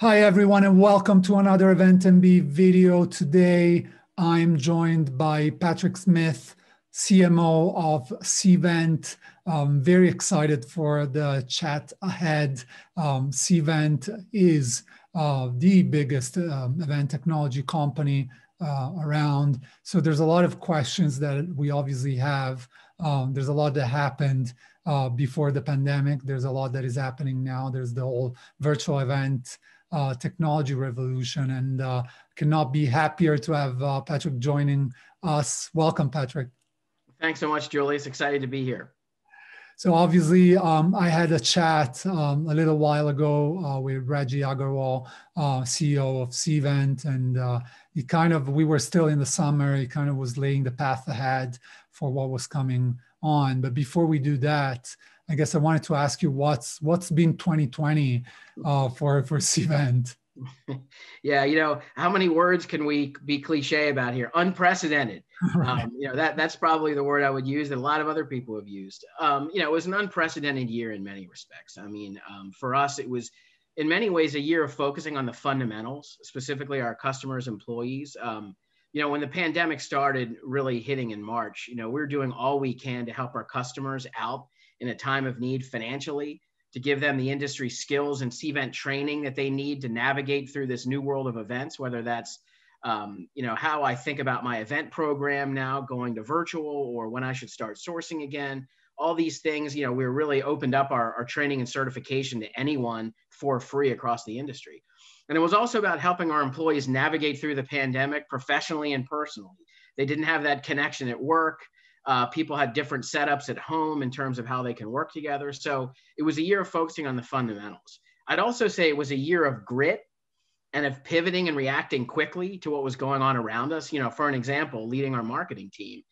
Hi, everyone, and welcome to another Event MB video. Today, I'm joined by Patrick Smith, CMO of Cvent. Um, very excited for the chat ahead. Um, Cvent is uh, the biggest um, event technology company uh, around. So there's a lot of questions that we obviously have. Um, there's a lot that happened uh, before the pandemic. There's a lot that is happening now. There's the whole virtual event uh, technology revolution and uh, cannot be happier to have uh, Patrick joining us. Welcome, Patrick. Thanks so much, Julius. Excited to be here. So obviously, um, I had a chat um, a little while ago uh, with Reggie Aggarwal, uh, CEO of Cvent, and uh, he kind of we were still in the summer. He kind of was laying the path ahead for what was coming on. But before we do that, I guess I wanted to ask you what's what's been 2020 uh, for for Cvent. yeah, you know, how many words can we be cliche about here? Unprecedented. right. um, you know, that that's probably the word I would use that a lot of other people have used. Um, you know, it was an unprecedented year in many respects. I mean, um, for us, it was in many ways a year of focusing on the fundamentals, specifically our customers, employees. Um, you know, when the pandemic started really hitting in March, you know, we we're doing all we can to help our customers out in a time of need financially, to give them the industry skills and Cvent training that they need to navigate through this new world of events, whether that's um, you know how I think about my event program now going to virtual or when I should start sourcing again. All these things, you know, we really opened up our, our training and certification to anyone for free across the industry. And it was also about helping our employees navigate through the pandemic professionally and personally. They didn't have that connection at work. Uh, people had different setups at home in terms of how they can work together. So it was a year of focusing on the fundamentals. I'd also say it was a year of grit and of pivoting and reacting quickly to what was going on around us. You know, for an example, leading our marketing team,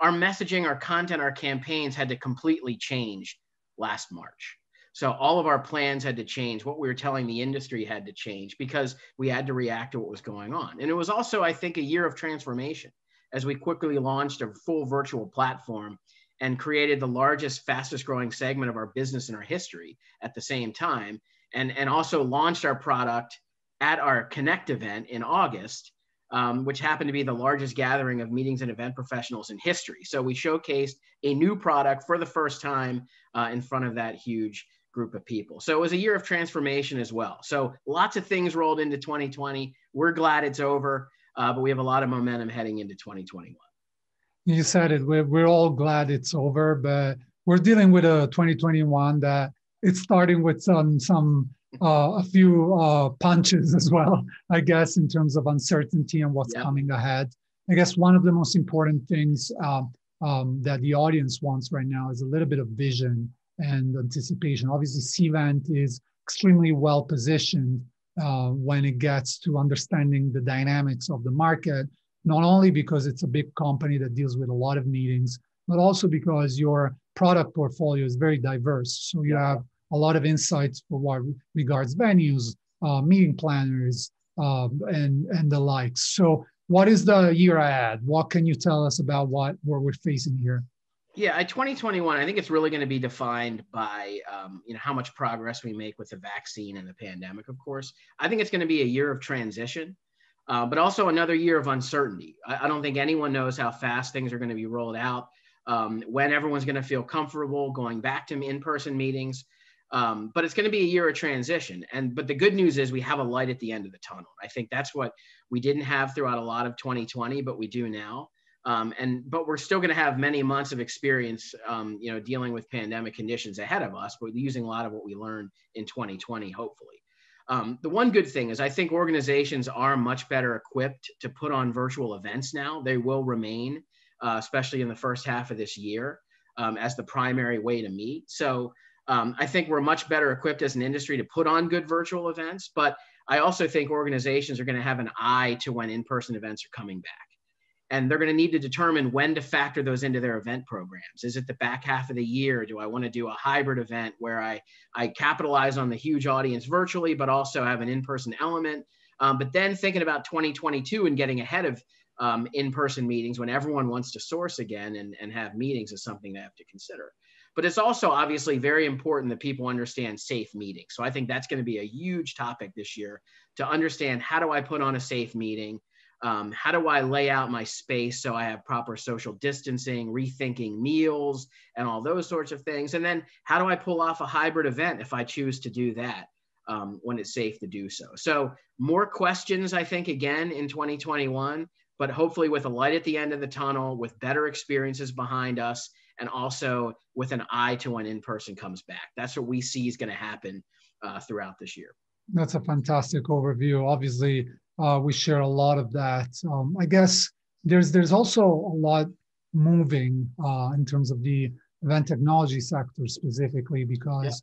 our messaging, our content, our campaigns had to completely change last March. So all of our plans had to change. What we were telling the industry had to change because we had to react to what was going on. And it was also, I think, a year of transformation as we quickly launched a full virtual platform and created the largest, fastest growing segment of our business in our history at the same time. And, and also launched our product at our Connect event in August, um, which happened to be the largest gathering of meetings and event professionals in history. So we showcased a new product for the first time uh, in front of that huge group of people. So it was a year of transformation as well. So lots of things rolled into 2020. We're glad it's over uh, but we have a lot of momentum heading into 2021. You said it. We're, we're all glad it's over, but we're dealing with a 2021 that it's starting with some some uh, a few uh, punches as well, I guess, in terms of uncertainty and what's yep. coming ahead. I guess one of the most important things um, um, that the audience wants right now is a little bit of vision and anticipation. Obviously, Cvent is extremely well positioned uh, when it gets to understanding the dynamics of the market, not only because it's a big company that deals with a lot of meetings, but also because your product portfolio is very diverse. So you have a lot of insights for what regards venues, uh, meeting planners, um, and and the likes. So, what is the year ahead? What can you tell us about what, what we're facing here? Yeah, 2021, I think it's really going to be defined by um, you know how much progress we make with the vaccine and the pandemic. Of course, I think it's going to be a year of transition, uh, but also another year of uncertainty. I, I, don't think anyone knows how fast things are going to be rolled out, um, when everyone's going to feel comfortable going back to in-person meetings. Um, but it's going to be a year of transition. And but the good news is we have a light at the end of the tunnel. I think that's what we didn't have throughout a lot of 2020, but we do now. Um, and but we're still going to have many months of experience, um, you know, dealing with pandemic conditions ahead of us. But using a lot of what we learned in 2020, hopefully. Um, the one good thing is I think organizations are much better equipped to put on virtual events now. They will remain, uh, especially in the first half of this year, um, as the primary way to meet. So um, I think we're much better equipped as an industry to put on good virtual events. But I also think organizations are going to have an eye to when in-person events are coming back and they're going to need to determine when to factor those into their event programs. Is it the back half of the year? Do I want to do a hybrid event where I, I capitalize on the huge audience virtually, but also have an in-person element? Um, but then thinking about 2022 and getting ahead of um, in-person meetings when everyone wants to source again and, and have meetings is something they have to consider. but it's also obviously very important that people understand safe meetings. So I think that's going to be a huge topic this year to understand how do I put on a safe meeting? Um, how do I lay out my space so I have proper social distancing, rethinking meals, and all those sorts of things? And then how do I pull off a hybrid event if I choose to do that um, when it's safe to do so? So, more questions, I think, again in 2021, but hopefully with a light at the end of the tunnel, with better experiences behind us, and also with an eye to when in person comes back. That's what we see is going to happen uh, throughout this year. That's a fantastic overview. Obviously, uh, we share a lot of that. Um, I guess there's there's also a lot moving uh, in terms of the event technology sector specifically because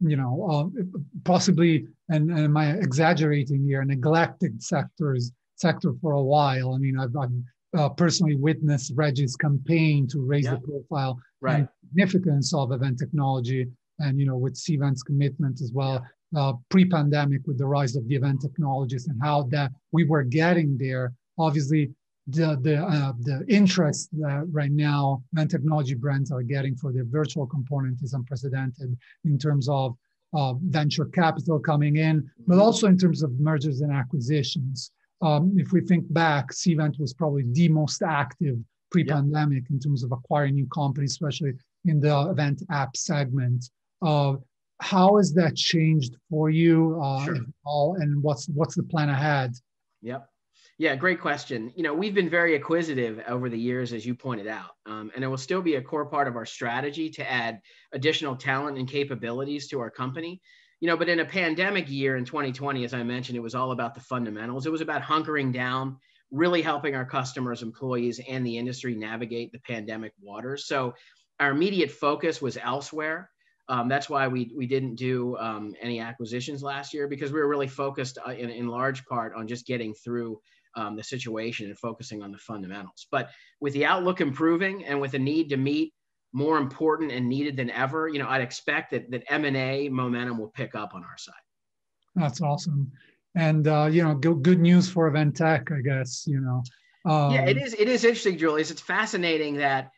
yeah. you know uh, possibly and, and am I exaggerating here neglected sectors sector for a while. I mean I've, I've uh, personally witnessed Reggie's campaign to raise yeah. the profile right. and significance of event technology and you know with Cvent's commitment as well. Yeah uh, pre-pandemic with the rise of the event technologies and how that we were getting there. Obviously, the the uh, the interest that right now event technology brands are getting for their virtual component is unprecedented in terms of uh, venture capital coming in, but also in terms of mergers and acquisitions. Um, if we think back, Cvent was probably the most active pre-pandemic in terms of acquiring new companies, especially in the event app segment. Uh, how has that changed for you uh, sure. all, and what's what's the plan ahead? Yep. Yeah great question. You know we've been very acquisitive over the years as you pointed out um, and it will still be a core part of our strategy to add additional talent and capabilities to our company. You know but in a pandemic year in 2020 as i mentioned it was all about the fundamentals. It was about hunkering down really helping our customers employees and the industry navigate the pandemic waters. So our immediate focus was elsewhere um, that's why we, we didn't do um, any acquisitions last year because we were really focused uh, in, in large part on just getting through um, the situation and focusing on the fundamentals. But with the outlook improving and with the need to meet more important and needed than ever, you know, I'd expect that that M&A momentum will pick up on our side. That's awesome. And, uh, you know, good, good news for Event Tech, I guess, you know. yeah, it um, is. It is interesting, Julius. It's fascinating that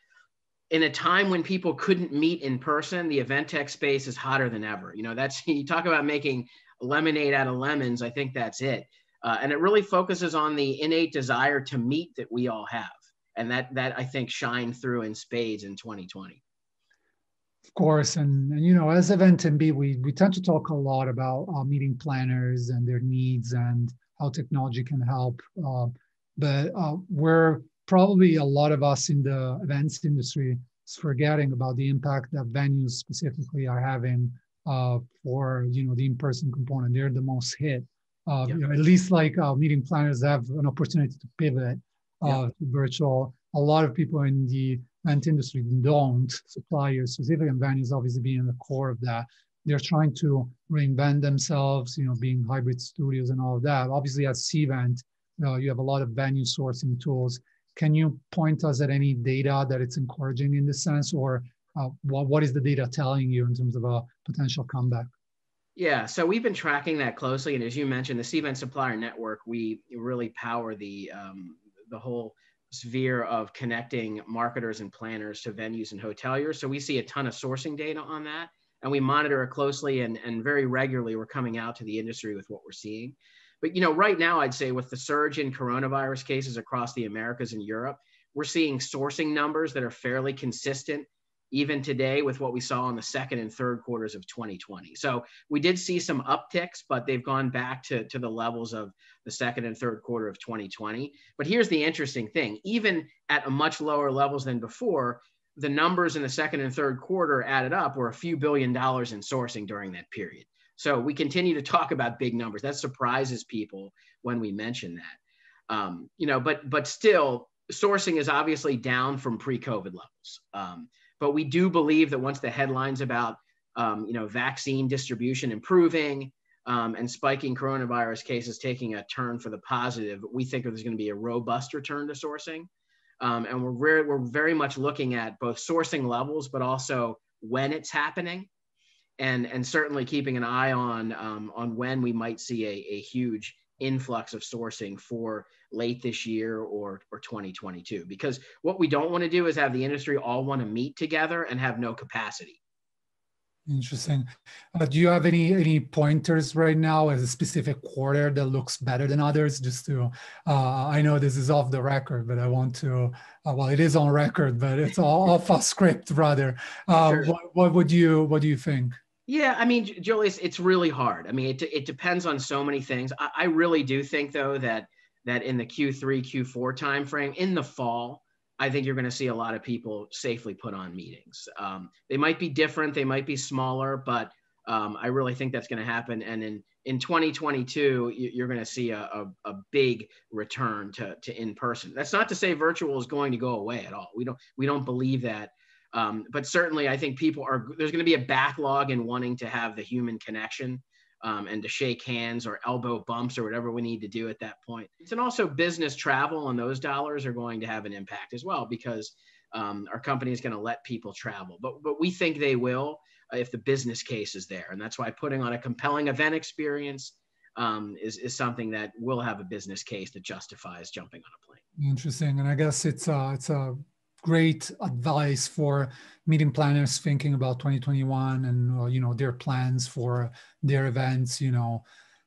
in a time when people couldn't meet in person, the event tech space is hotter than ever. You know, that's you talk about making lemonade out of lemons. I think that's it. Uh, and it really focuses on the innate desire to meet that we all have, and that that I think shined through in spades in 2020. Of course, and, and you know, as EventMB, we we tend to talk a lot about uh, meeting planners and their needs and how technology can help. Uh, but uh, we're probably a lot of us in the events industry is forgetting about the impact that venues specifically are having uh, for you know the in-person component. They're the most hit. Uh, yep. you know, at least like uh, meeting planners have an opportunity to pivot uh, yep. to virtual. A lot of people in the event industry don't. Suppliers, specifically and venues, obviously being in the core of that. They're trying to reinvent themselves, you know, being hybrid studios and all of that. Obviously, at Cvent, uh, you have a lot of venue sourcing tools can you point us at any data that it's encouraging in this sense, or uh, what, what is the data telling you in terms of a potential comeback? Yeah, so we've been tracking that closely, and as you mentioned, the Cvent Supplier Network, we really power the um, the whole sphere of connecting marketers and planners to venues and hoteliers. So we see a ton of sourcing data on that, and we monitor it closely and, and very regularly. We're coming out to the industry with what we're seeing. But you know, right now, I'd say with the surge in coronavirus cases across the Americas and Europe, we're seeing sourcing numbers that are fairly consistent even today with what we saw in the second and third quarters of 2020. So we did see some upticks, but they've gone back to, to the levels of the second and third quarter of 2020. But here's the interesting thing even at a much lower levels than before, the numbers in the second and third quarter added up were a few billion dollars in sourcing during that period. So we continue to talk about big numbers. That surprises people when we mention that. Um, you know, but but still, sourcing is obviously down from pre-COVID levels. Um, but we do believe that once the headlines about um, you know vaccine distribution improving um, and spiking coronavirus cases taking a turn for the positive, we think there's going to be a robust return to sourcing. Um, and we're very, we're very much looking at both sourcing levels, but also when it's happening and and certainly keeping an eye on um, on when we might see a, a huge influx of sourcing for late this year or or 2022 because what we don't want to do is have the industry all want to meet together and have no capacity Interesting. Uh, do you have any any pointers right now as a specific quarter that looks better than others? Just to, uh, I know this is off the record, but I want to. Uh, well, it is on record, but it's all off a script rather. Uh, sure. what, what would you What do you think? Yeah, I mean, Julius, it's really hard. I mean, it, it depends on so many things. I, I really do think though that that in the Q3 Q4 timeframe in the fall I think you're going to see a lot of people safely put on meetings. Um, they might be different, they might be smaller, but um, I really think that's going to happen. And in in 2022, you're going to see a, a, a, big return to, to in person. That's not to say virtual is going to go away at all. We don't we don't believe that. Um, but certainly, I think people are there's going to be a backlog in wanting to have the human connection um, and to shake hands or elbow bumps or whatever we need to do at that point. And also business travel and those dollars are going to have an impact as well because um, our company is going to let people travel. But but we think they will uh, if the business case is there, and that's why putting on a compelling event experience um, is is something that will have a business case that justifies jumping on a plane. Interesting, and I guess it's uh, it's a great advice for meeting planners thinking about 2021 and uh, you know their plans for their events you know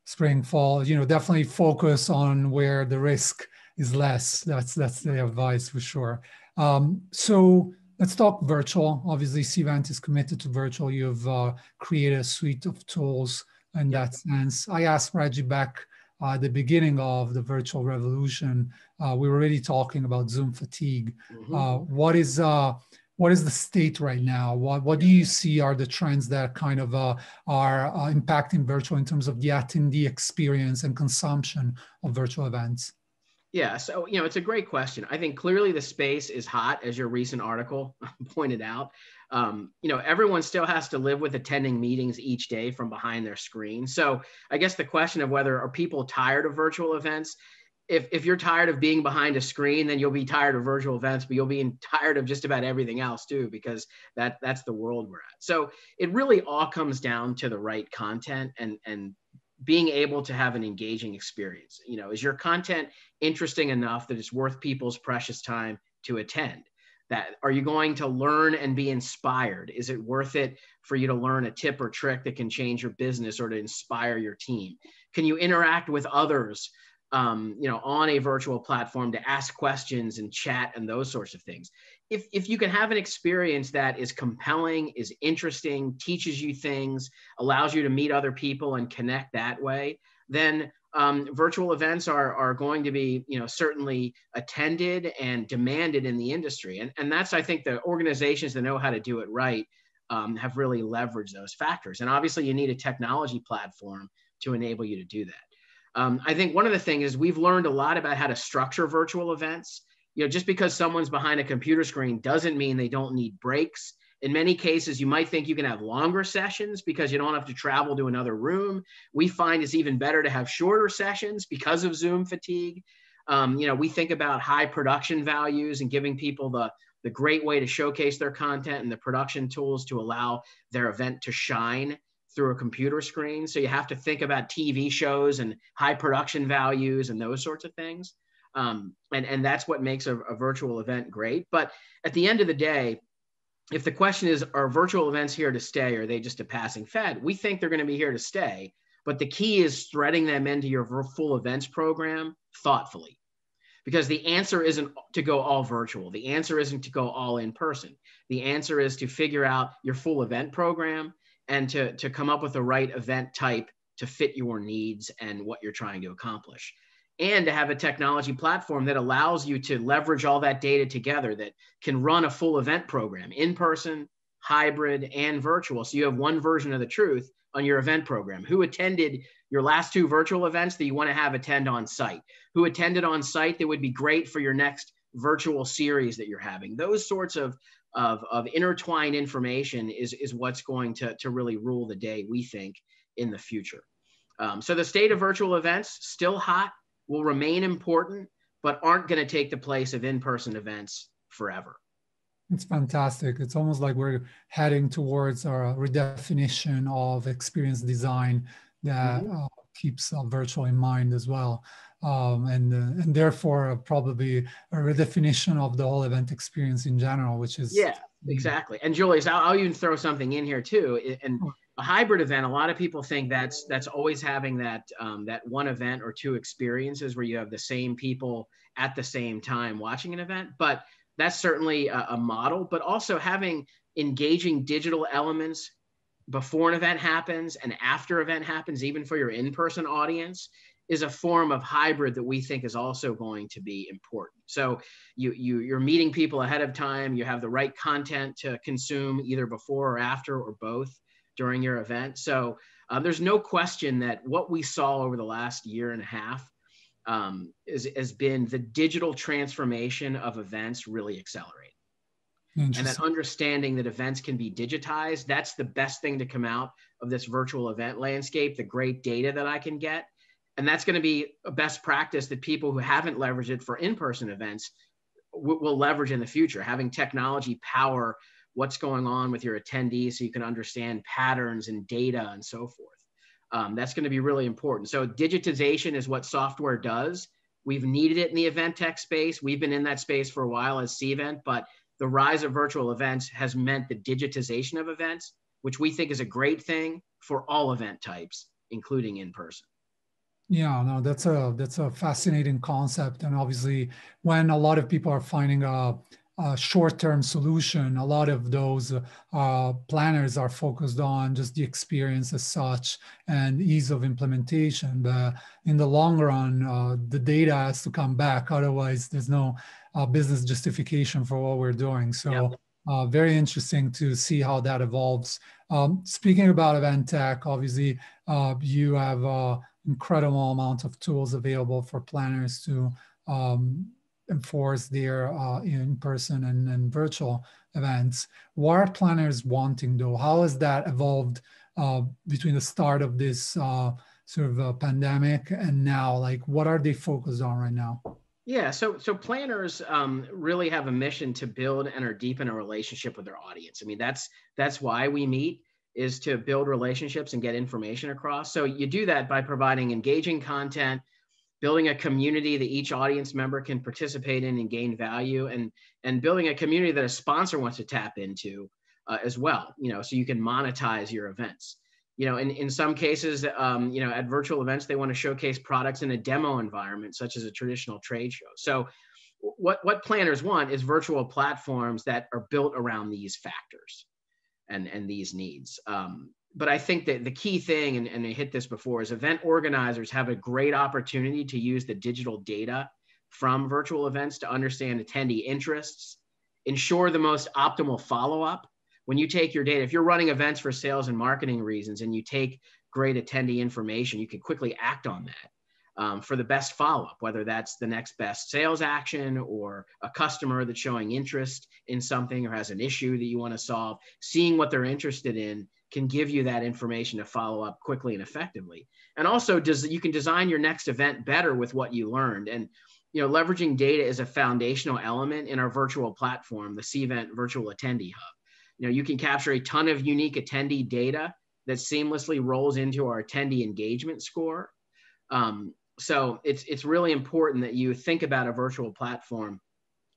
spring fall you know definitely focus on where the risk is less. That's that's the advice for sure. Um, so let's talk virtual. Obviously cvent is committed to virtual. You've uh, created a suite of tools in that sense. I asked reggie back uh, the beginning of the virtual revolution, uh, we were already talking about Zoom fatigue. Mm-hmm. Uh, what is uh, what is the state right now? What what do you see are the trends that kind of uh, are uh, impacting virtual in terms of the attendee experience and consumption of virtual events? Yeah, so you know, it's a great question. I think clearly the space is hot, as your recent article pointed out um, you know, everyone still has to live with attending meetings each day from behind their screen. So I guess the question of whether are people tired of virtual events? If, if you're tired of being behind a screen, then you'll be tired of virtual events, but you'll be tired of just about everything else too, because that that's the world we're at. So it really all comes down to the right content and and being able to have an engaging experience. You know, is your content interesting enough that it's worth people's precious time to attend? That are you going to learn and be inspired? Is it worth it for you to learn a tip or trick that can change your business or to inspire your team? Can you interact with others um, you know on a virtual platform to ask questions and chat and those sorts of things? If, if you can have an experience that is compelling is interesting teaches you things allows you to meet other people and connect that way then um, virtual events are, are going to be, you know, certainly attended and demanded in the industry. And, and that's, I think, the organizations that know how to do it right um, have really leveraged those factors. And obviously, you need a technology platform to enable you to do that. Um, I think one of the things is we've learned a lot about how to structure virtual events. You know, just because someone's behind a computer screen doesn't mean they don't need breaks in many cases, you might think you can have longer sessions because you don't have to travel to another room. We find it's even better to have shorter sessions because of Zoom fatigue. Um, you know, we think about high production values and giving people the the great way to showcase their content and the production tools to allow their event to shine through a computer screen. So you have to think about TV shows and high production values and those sorts of things. Um, and, and that's what makes a, a virtual event great. But at the end of the day, if the question is, are virtual events here to stay or are they just a passing fad? We think they're going to be here to stay. But the key is threading them into your full events program thoughtfully. Because the answer isn't to go all virtual. The answer isn't to go all in person. The answer is to figure out your full event program and to, to come up with the right event type to fit your needs and what you're trying to accomplish and to have a technology platform that allows you to leverage all that data together that can run a full event program in person, hybrid, and virtual. So you have one version of the truth on your event program. Who attended your last two virtual events that you want to have attend on site? Who attended on site that would be great for your next virtual series that you're having? Those sorts of of, of intertwined information is, is what's going to, to really rule the day, we think, in the future. Um, so the state of virtual events still hot will remain important, but aren't going to take the place of in person events forever. It's fantastic. It's almost like we're heading towards a redefinition of experience design that mm-hmm. uh, keeps uh, virtual in mind as well. Um, and uh, and therefore probably a redefinition of the whole event experience in general, which is yeah, exactly. And Julius, I'll, I'll even throw something in here too. And a hybrid event, a lot of people think that's that's always having that um, that one event or two experiences where you have the same people at the same time watching an event. But that's certainly a, a model. But also having engaging digital elements before an event happens and after event happens, even for your in-person audience, is a form of hybrid that we think is also going to be important. So you, you you're meeting people ahead of time. You have the right content to consume either before or after or both during your event. So uh, there's no question that what we saw over the last year and a half um, is, has been the digital transformation of events really accelerating. And that understanding that events can be digitized, that's the best thing to come out of this virtual event landscape, the great data that I can get. And that's going to be a best practice that people who haven't leveraged it for in person events will leverage in the future, having technology power what's going on with your attendees so you can understand patterns and data and so forth. Um, that's going to be really important. So digitization is what software does. We've needed it in the event tech space. We've been in that space for a while as Cvent, but the rise of virtual events has meant the digitization of events, which we think is a great thing for all event types, including in person. Yeah, no, that's a that's a fascinating concept, and obviously, when a lot of people are finding a uh, short-term solution. A lot of those uh, planners are focused on just the experience as such and ease of implementation. But in the long run, uh, the data has to come back. Otherwise, there's no uh, business justification for what we're doing. So. Uh, very interesting to see how that evolves. Um, speaking about event tech, obviously uh, you have incredible amount of tools available for planners to um, enforce their uh, in-person and, and virtual events. What are planners wanting though? How has that evolved uh, between the start of this uh, sort of a pandemic and now? Like, what are they focused on right now? Yeah, so so planners um, really have a mission to build and or deepen a relationship with their audience. I mean, that's that's why we meet is to build relationships and get information across. So you do that by providing engaging content building a community that each audience member can participate in and gain value and and building a community that a sponsor wants to tap into uh, as well you know so you can monetize your events. You know in, in some cases um, you know at virtual events they want to showcase products in a demo environment such as a traditional trade show. So what what planners want is virtual platforms that are built around these factors and and these needs. Um, but I think that the key thing, and, and I hit this before, is event organizers have a great opportunity to use the digital data from virtual events to understand attendee interests, ensure the most optimal follow up. When you take your data, if you're running events for sales and marketing reasons and you take great attendee information, you can quickly act on that um, for the best follow up, whether that's the next best sales action or a customer that's showing interest in something or has an issue that you want to solve, seeing what they're interested in can give you that information to follow up quickly and effectively. And also does you can design your next event better with what you learned. And you know, leveraging data is a foundational element in our virtual platform, the Cvent Virtual Attendee Hub. You know, you can capture a ton of unique attendee data that seamlessly rolls into our attendee engagement score. Um, so it's it's really important that you think about a virtual platform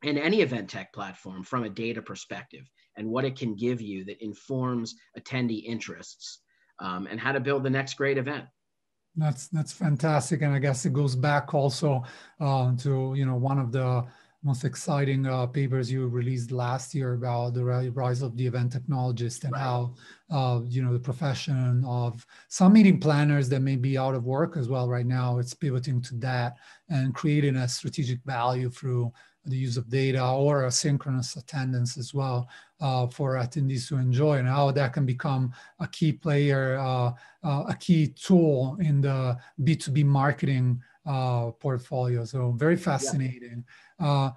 and any event tech platform from a data perspective and what it can give you that informs attendee interests um, and how to build the next great event that's that's fantastic and i guess it goes back also uh, to you know one of the most exciting uh, papers you released last year about the rise of the event technologist and right. how uh, you know the profession of some meeting planners that may be out of work as well right now it's pivoting to that and creating a strategic value through the use of data or asynchronous attendance as well uh, for attendees to enjoy and how that can become a key player, uh, uh, a key tool in the B2B marketing uh, portfolio. So very fascinating. Yeah. Uh,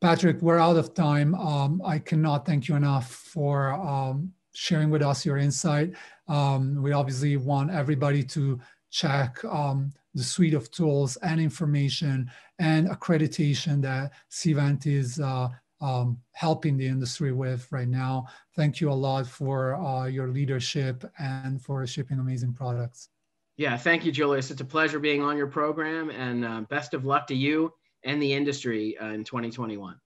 Patrick, we're out of time. Um, I cannot thank you enough for um, sharing with us your insight. Um, we obviously want everybody to check um, the suite of tools and information and accreditation that Cvent is uh, um, helping the industry with right now. Thank you a lot for uh, your leadership and for shipping amazing products. Yeah, thank you, Julius. It's a pleasure being on your program, and uh, best of luck to you and the industry uh, in 2021.